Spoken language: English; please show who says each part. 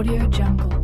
Speaker 1: Audio Jungle.